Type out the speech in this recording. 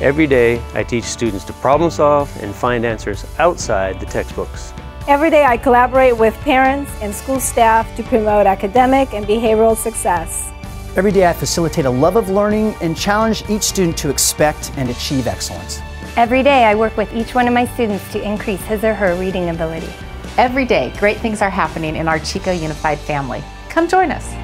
Every day, I teach students to problem solve and find answers outside the textbooks. Every day I collaborate with parents and school staff to promote academic and behavioral success. Every day I facilitate a love of learning and challenge each student to expect and achieve excellence. Every day I work with each one of my students to increase his or her reading ability. Every day, great things are happening in our Chico Unified family. Come join us.